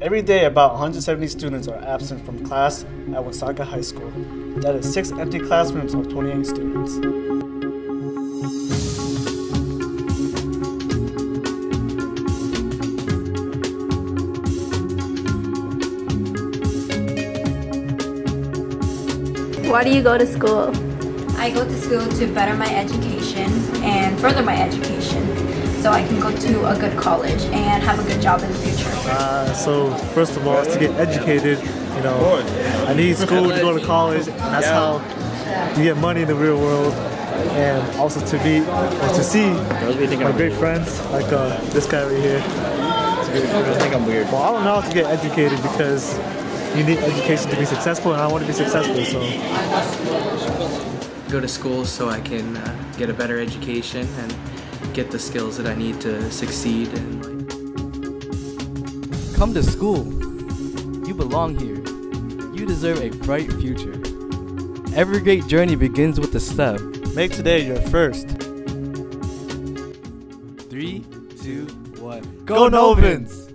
Every day, about 170 students are absent from class at Woonsocket High School. That is six empty classrooms of 28 students. Why do you go to school? I go to school to better my education and further my education so I can go to a good college and have a good job in the future. Uh, so, first of all, to get educated, you know, I need school to go to college, and that's how you get money in the real world. And also to meet or to see my great friends, like uh, this guy right here. I think I'm weird. Well, I don't know how to get educated because you need education to be successful, and I want to be successful. So, go to school so I can uh, get a better education and get the skills that I need to succeed in life. Come to school. You belong here. You deserve a bright future. Every great journey begins with a step. make today your first. Three, two, one. Go Novans!